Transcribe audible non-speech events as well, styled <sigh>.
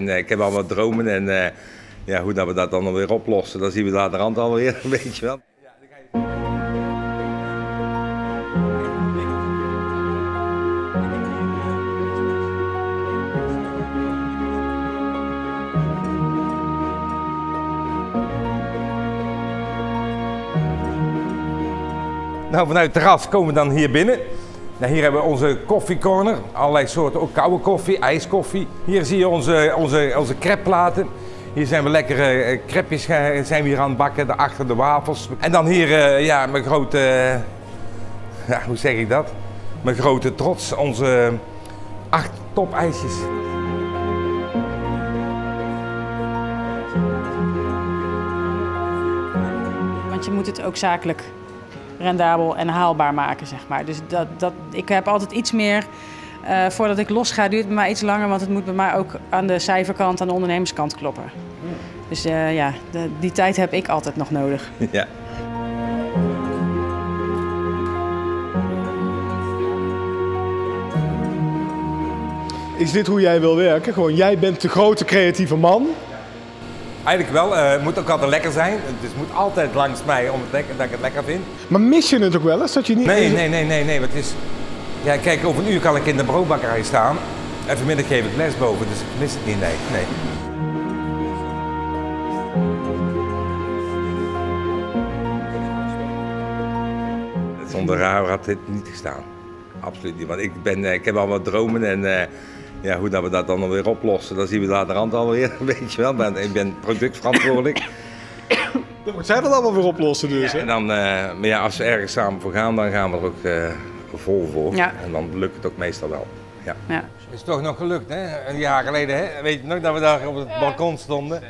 En, eh, ik heb al wat dromen en eh, ja, hoe dat we dat dan weer oplossen, dat zien we later aan alweer, <laughs> weet je wel. Nou, vanuit het terras komen we dan hier binnen. Nou, hier hebben we onze koffiecorner. Allerlei soorten, ook koude koffie, ijskoffie. Hier zie je onze, onze, onze crepeplaten. Hier zijn we lekkere uh, crepjes gaan- zijn we hier aan het bakken, daarachter de wafels. En dan hier, eh, ja, mijn grote, eh, ja, hoe zeg ik dat? Mijn grote trots, onze acht topijsjes. Want je moet het ook zakelijk rendabel en haalbaar maken, zeg maar. Dus dat, dat, ik heb altijd iets meer, eh, voordat ik los ga, duurt het mij iets langer, want het moet bij mij ook aan de cijferkant, aan de ondernemerskant kloppen. Dus eh, ja, de- die tijd heb ik altijd nog nodig. <laughs> Ja. Is dit hoe jij wil werken? Gewoon, jij bent de grote creatieve man. Eigenlijk wel, eh, het moet ook altijd lekker zijn. Dus het moet altijd langs mij om het lekker, dat ik het lekker vind. Maar mis je het ook wel eens? Dat je niet Nee, nee, nee, nee, nee. Want het is... Ja, kijk, over een uur kan ik in de broodbakkerij staan. En vanmiddag geef ik les boven, dus ik mis het niet, nee. nee. Zonder haar had dit niet gestaan. Absoluut niet. Want ik, ben, eh, ik heb al wat dromen en eh, ja, hoe dat we dat dan weer oplossen, dat zien we later aan alweer, <laughs> weet je wel. Maar ik ben productverantwoordelijk. <coughs> Dan moet zij dat allemaal weer oplossen dus. En Hè? dan, eh, maar ja, als we ergens samen voor gaan, dan gaan we er ook eh, vol voor. Ja. En dan lukt het ook meestal wel. Ja. Ja. Is toch nog gelukt, hè? Een jaar geleden, hè? Weet je nog dat we daar op het balkon stonden?